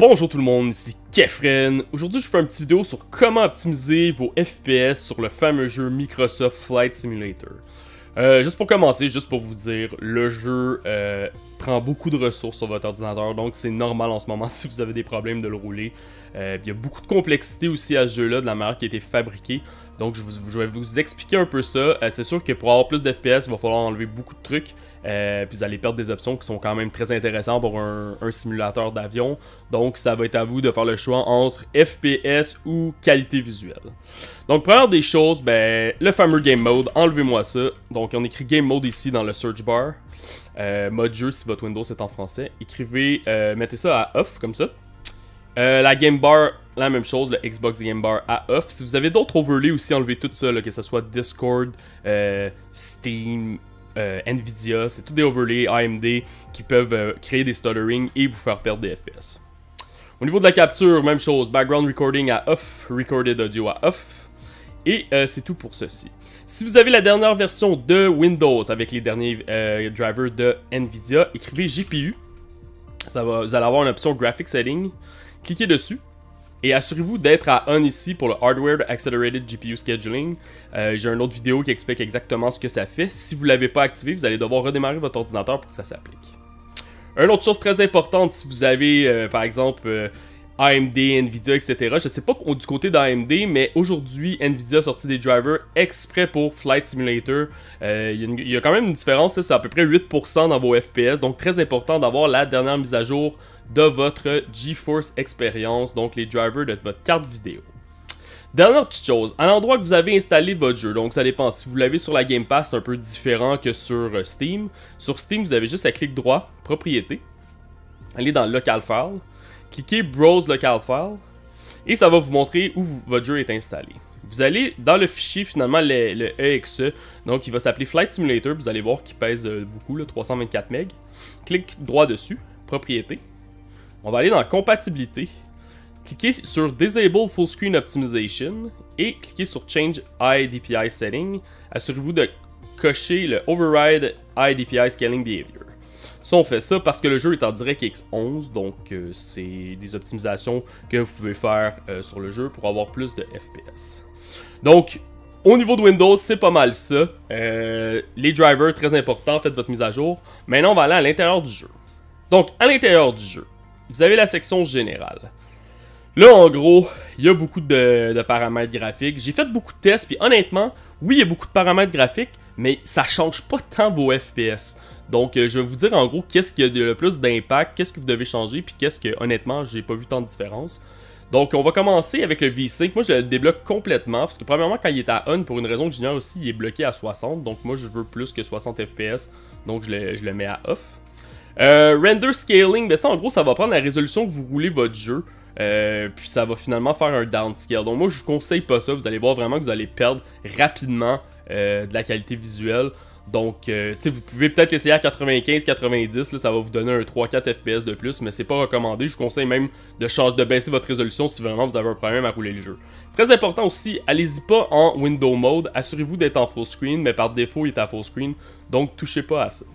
Bonjour tout le monde, ici Kefren. Aujourd'hui, je fais une petite vidéo sur comment optimiser vos FPS sur le fameux jeu Microsoft Flight Simulator. Euh, juste pour commencer, juste pour vous dire, le jeu euh, prend beaucoup de ressources sur votre ordinateur, donc c'est normal en ce moment si vous avez des problèmes de le rouler. Euh, il y a beaucoup de complexité aussi à ce jeu-là, de la manière qui a été fabriqué. Donc je, vais vous expliquer un peu ça. c'est sûr que pour avoir plus d'FPS, il va falloir enlever beaucoup de trucs. Euh, puis vous allez perdre des options qui sont quand même très intéressantes pour un, simulateur d'avion. Donc ça va être à vous de faire le choix entre FPS ou qualité visuelle. Donc première des choses, ben, le fameux Game Mode, enlevez-moi ça. Donc on écrit Game Mode ici dans le search bar. Euh, mode jeu si votre Windows est en français. Écrivez, euh, mettez ça à off comme ça. La Game Bar, la même chose, le Xbox Game Bar à off. Si vous avez d'autres overlays aussi, enlevez tout ça, que ce soit Discord, Steam, euh, Nvidia, c'est tous des overlays AMD qui peuvent euh, créer des stuttering et vous faire perdre des FPS. Au niveau de la capture, même chose, background recording à off, recorded audio à off. Et euh, c'est tout pour ceci. Si vous avez la dernière version de Windows avec les derniers drivers de Nvidia, écrivez GPU. Vous allez avoir une option Graphic Setting. Cliquez dessus. Et assurez-vous d'être à on ici pour le Hardware Accelerated GPU Scheduling. Euh, j'ai une autre vidéo qui explique exactement ce que ça fait. Si vous ne l'avez pas activé, vous allez devoir redémarrer votre ordinateur pour que ça s'applique. Une autre chose très importante, si vous avez euh, par exemple euh, AMD, Nvidia, etc. Je ne sais pas du côté d'AMD, mais aujourd'hui, Nvidia a sorti des drivers exprès pour Flight Simulator. Il y, a quand même une différence, c'est à peu près 8% dans vos FPS, donc très important d'avoir la dernière mise à jour de votre GeForce Experience, donc les drivers de votre carte vidéo. Dernière petite chose, à l'endroit que vous avez installé votre jeu, donc ça dépend, si vous l'avez sur la Game Pass, c'est un peu différent que sur euh, Steam. Sur Steam, vous avez juste à clic droit, propriété, allez dans Local File, cliquez Browse Local File, et ça va vous montrer où votre jeu est installé. Vous allez dans le fichier finalement le, EXE, donc il va s'appeler Flight Simulator, vous allez voir qu'il pèse euh, beaucoup, le 324 MB. Clique droit dessus, propriété. On va aller dans compatibilité. Cliquez sur Disable Full Screen Optimization et cliquez sur Change IDPI Setting. Assurez-vous de cocher le Override IDPI Scaling Behavior. Ça, on fait ça parce que le jeu est en DirectX 11, donc euh, c'est des optimisations que vous pouvez faire euh, sur le jeu pour avoir plus de FPS. Donc, au niveau de Windows, c'est pas mal ça. Euh, les drivers, très important, faites votre mise à jour. Maintenant, on va aller à l'intérieur du jeu. Donc, à l'intérieur du jeu, vous avez la section générale. Là, en gros, il y a beaucoup de, paramètres graphiques. J'ai fait beaucoup de tests, puis honnêtement, oui, il y a beaucoup de paramètres graphiques, mais ça change pas tant vos FPS. Donc, euh, je vais vous dire en gros qu'est-ce qui a le plus d'impact, qu'est-ce que vous devez changer, puis qu'est-ce que, honnêtement, j'ai pas vu tant de différence. Donc, on va commencer avec le V-Sync. Moi, je le débloque complètement, parce que premièrement, quand il est à on, pour une raison que j'ignore aussi, il est bloqué à 60. Donc, moi, je veux plus que 60 FPS, donc je le mets à off. Euh, render scaling, ben ça en gros ça va prendre la résolution que vous roulez votre jeu. Euh, puis ça va finalement faire un downscale. Donc moi je vous conseille pas ça, vous allez voir vraiment que vous allez perdre rapidement de la qualité visuelle. Donc, sais, vous pouvez peut-être l'essayer à 95-90, ça va vous donner un 3-4 FPS de plus, mais c'est pas recommandé. Je vous conseille même de, changer, de baisser votre résolution si vraiment vous avez un problème à rouler le jeu. Très important aussi, allez-y pas en window mode, assurez-vous d'être en full screen, mais par défaut il est à full screen, donc touchez pas à ça.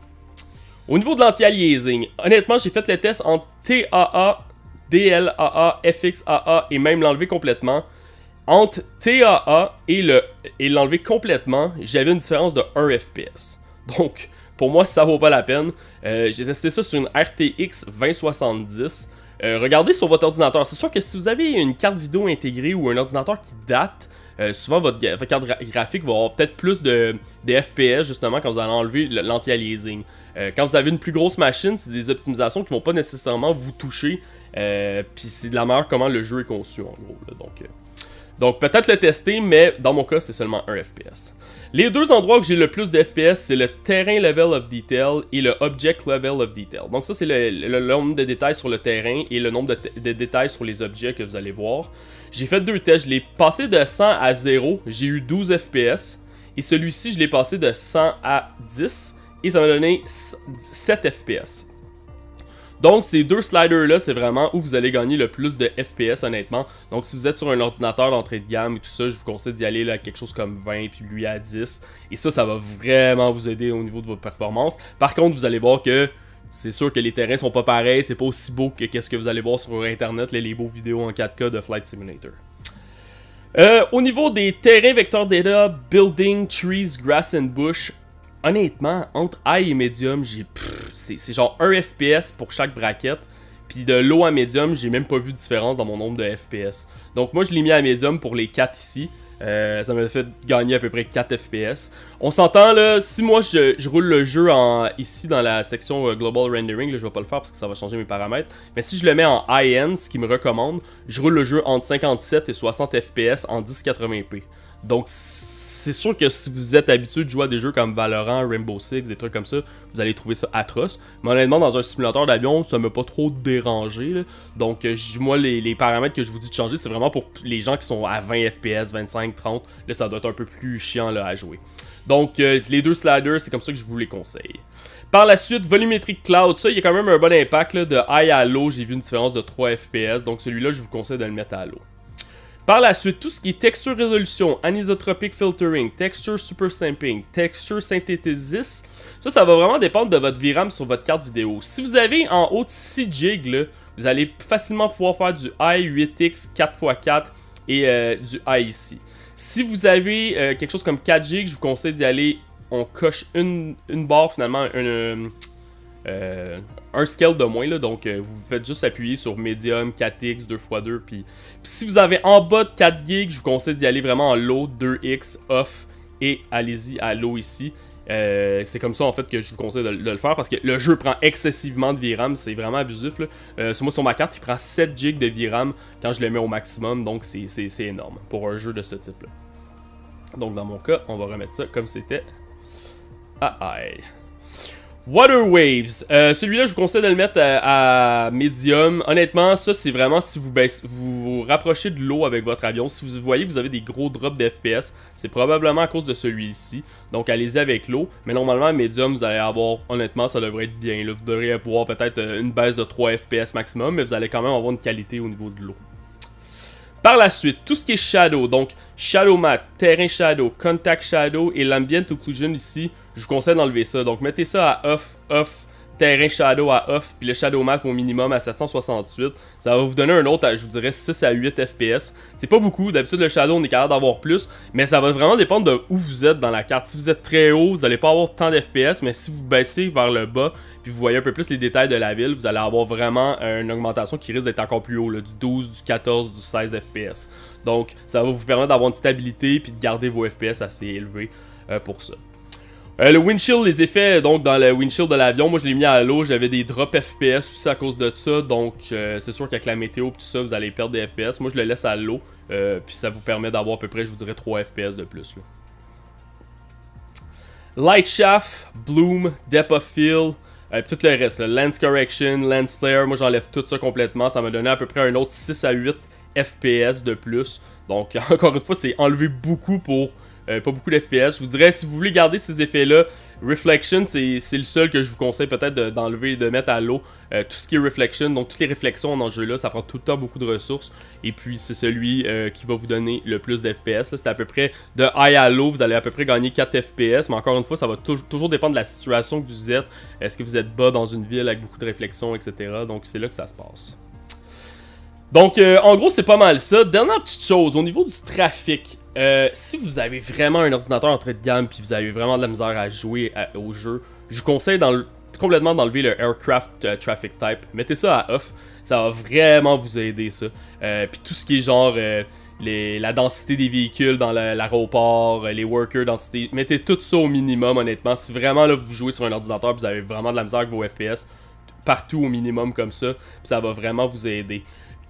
Au niveau de l'anti-aliasing, honnêtement, j'ai fait le test en TAA, DLAA, FXAA et même l'enlever complètement. Entre TAA et l'enlever complètement, j'avais une différence de 1 FPS. Donc, pour moi, ça vaut pas la peine. Euh, j'ai testé ça sur une RTX 2070. Euh, regardez sur votre ordinateur. C'est sûr que si vous avez une carte vidéo intégrée ou un ordinateur qui date, euh, souvent votre, carte graphique va avoir peut-être plus de, FPS justement quand vous allez enlever l'anti-aliasing. Quand vous avez une plus grosse machine, c'est des optimisations qui vont pas nécessairement vous toucher. Puis c'est de la manière comment le jeu est conçu en gros. donc donc peut-être le tester, mais dans mon cas, c'est seulement un FPS. Les deux endroits où j'ai le plus de FPS, c'est le terrain level of detail et le object level of detail. Donc ça, c'est le, nombre de détails sur le terrain et le nombre de, détails sur les objets que vous allez voir. J'ai fait deux tests, je l'ai passé de 100 à 0, j'ai eu 12 FPS. Et celui-ci, je l'ai passé de 100 à 10 et ça m'a donné 7 FPS. Donc ces deux sliders là, c'est vraiment où vous allez gagner le plus de FPS honnêtement. Donc si vous êtes sur un ordinateur d'entrée de gamme et tout ça, je vous conseille d'y aller à quelque chose comme 20 puis lui à 10 et ça ça va vraiment vous aider au niveau de votre performance. Par contre, vous allez voir que c'est sûr que les terrains sont pas pareils, c'est pas aussi beau que qu'est-ce que vous allez voir sur internet, les, beaux vidéos en 4K de Flight Simulator. Euh, au niveau des terrains vector data, building, trees, grass and bush, honnêtement, entre high et medium, j'ai c'est genre 1 FPS pour chaque braquette. Puis de low à medium, j'ai même pas vu de différence dans mon nombre de FPS. Donc moi je l'ai mis à medium pour les 4 ici. Euh, ça m'a fait gagner à peu près 4 FPS. On s'entend là, si moi je, roule le jeu en, ici dans la section euh, Global Rendering, là, je vais pas le faire parce que ça va changer mes paramètres. Mais si je le mets en high-end, ce qui me recommande, je roule le jeu entre 57 et 60 FPS en 1080p. Donc c'est sûr que si vous êtes habitué de jouer à des jeux comme Valorant, Rainbow Six, des trucs comme ça, vous allez trouver ça atroce. Mais honnêtement, dans un simulateur d'avion, ça m'a pas trop dérangé. Donc, euh, moi, les, paramètres que je vous dis de changer, c'est vraiment pour les gens qui sont à 20 FPS, 25, 30. Là, ça doit être un peu plus chiant à jouer. Donc, euh, les deux sliders, c'est comme ça que je vous les conseille. Par la suite, Volumetric Cloud, ça, il y a quand même un bon impact. De high à low, j'ai vu une différence de 3 FPS. Donc, celui-là, je vous conseille de le mettre à low. Par la suite, tout ce qui est texture résolution, anisotropic filtering, texture super sampling, texture synthétisis, ça, ça va vraiment dépendre de votre VRAM sur votre carte vidéo. Si vous avez en haut de 6 GB, vous allez facilement pouvoir faire du i8X 4x4 et euh, du i ici. Si vous avez euh, quelque chose comme 4 GB, je vous conseille d'y aller, on coche une, barre finalement, une, euh, un scale de moins, là, donc euh, vous faites juste appuyer sur Medium, 4x, 2x2, puis si vous avez en bas de 4 GB, je vous conseille d'y aller vraiment en low, 2x, off, et allez-y à low ici. Euh, c'est comme ça en fait que je vous conseille de, le faire parce que le jeu prend excessivement de VRAM, c'est vraiment abusif. Là. sur moi sur ma carte, il prend 7 GB de VRAM quand je le mets au maximum, donc c'est énorme pour un jeu de ce type. Donc dans mon cas, on va remettre ça comme c'était. Ah aïe. Water Waves. Euh, celui-là, je vous conseille de le mettre à, medium. Honnêtement, ça, c'est vraiment si vous, vous rapprochez de l'eau avec votre avion. Si vous voyez, vous avez des gros drops d'FPS. C'est probablement à cause de celui-ci. Donc, allez-y avec l'eau. Mais normalement, à medium, vous allez avoir, honnêtement, ça devrait être bien. Vous devriez avoir peut-être euh, une baisse de 3 FPS maximum. Mais vous allez quand même avoir une qualité au niveau de l'eau. Par la suite, tout ce qui est shadow, donc shadow mat, terrain shadow, contact shadow et l'ambient occlusion ici, je vous conseille d'enlever ça. Donc mettez ça à off, off, terrain shadow à off, puis le shadow map au minimum à 768. Ça va vous donner un autre, je vous dirais 6 à 8 FPS. C'est pas beaucoup, d'habitude le shadow on est capable d'avoir plus, mais ça va vraiment dépendre de où vous êtes dans la carte. Si vous êtes très haut, vous n'allez pas avoir tant d'FPS, mais si vous baissez vers le bas, puis vous voyez un peu plus les détails de la ville, vous allez avoir vraiment une augmentation qui risque d'être encore plus haut, du 12, du 14, du 16 FPS. Donc ça va vous permettre d'avoir une stabilité puis de garder vos FPS assez élevés euh, pour ça. Euh, le windshield, les effets donc dans le windshield de l'avion, moi je l'ai mis à l'eau, j'avais des drops FPS aussi à cause de ça, donc euh, c'est sûr qu'avec la météo et tout ça, vous allez perdre des FPS. Moi je le laisse à l'eau, puis ça vous permet d'avoir à peu près, je vous dirais, 3 FPS de plus. Light shaft, bloom, depth of field, euh, tout le reste, lens correction, lens flare, moi j'enlève tout ça complètement. Ça m'a donné à peu près un autre 6 à 8 FPS de plus. Donc encore une fois, c'est enlevé beaucoup pour euh, pas beaucoup d'FPS. Je vous dirais, si vous voulez garder ces effets-là, Reflection, c'est le seul que je vous conseille peut-être d'enlever, de, mettre à l'eau. Euh, tout ce qui est Reflection, donc toutes les réflexions dans ce jeu-là, ça prend tout le temps beaucoup de ressources. Et puis, c'est celui euh, qui va vous donner le plus d'FPS. C'est à peu près de high à low, vous allez à peu près gagner 4 FPS. Mais encore une fois, ça va toujours dépendre de la situation que vous êtes. Est-ce que vous êtes bas dans une ville avec beaucoup de réflexions, etc. Donc, c'est là que ça se passe. Donc, en gros, c'est pas mal ça. Dernière petite chose, au niveau du trafic. Euh, si vous avez vraiment un ordinateur entrée de gamme puis vous avez vraiment de la misère à jouer au jeu, je vous conseille complètement d'enlever le Aircraft euh, Traffic Type. Mettez ça à off, ça va vraiment vous aider ça. Euh, puis tout ce qui est genre la densité des véhicules dans l'aéroport, les workers densité, mettez tout ça au minimum honnêtement. Si vraiment là, vous jouez sur un ordinateur vous avez vraiment de la misère avec vos FPS, partout au minimum comme ça, ça va vraiment vous aider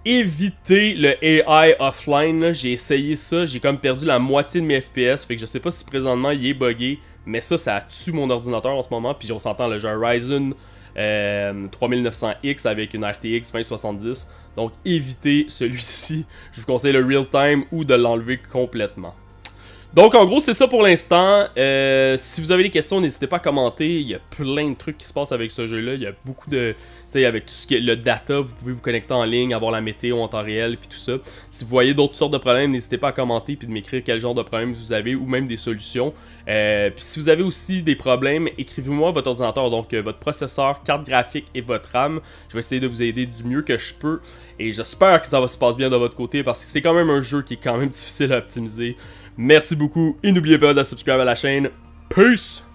éviter le AI offline. J'ai essayé ça, j'ai comme perdu la moitié de mes FPS. Fait que je sais pas si présentement il est buggé. Mais ça, ça tue mon ordinateur en ce moment. Puis on s'entend, le jeu Ryzen 3900X avec une RTX 2070. Donc évitez celui-ci. Je vous conseille le real time ou de l'enlever complètement. Donc en gros c'est ça pour l'instant. Euh, si vous avez des questions, n'hésitez pas à commenter. Il y a plein de trucs qui se passent avec ce jeu-là. Il y a beaucoup de avec tout ce qui est le data, vous pouvez vous connecter en ligne, avoir la météo en temps réel, puis tout ça. Si vous voyez d'autres sortes de problèmes, n'hésitez pas à commenter puis de m'écrire quel genre de problème vous avez ou même des solutions. Euh, puis si vous avez aussi des problèmes, écrivez-moi votre ordinateur, donc euh, votre processeur, carte graphique et votre RAM. Je vais essayer de vous aider du mieux que je peux et j'espère que ça va se passer bien de votre côté parce que c'est quand même un jeu qui est quand même difficile à optimiser. Merci beaucoup et n'oubliez pas de subscribe à la chaîne. Peace!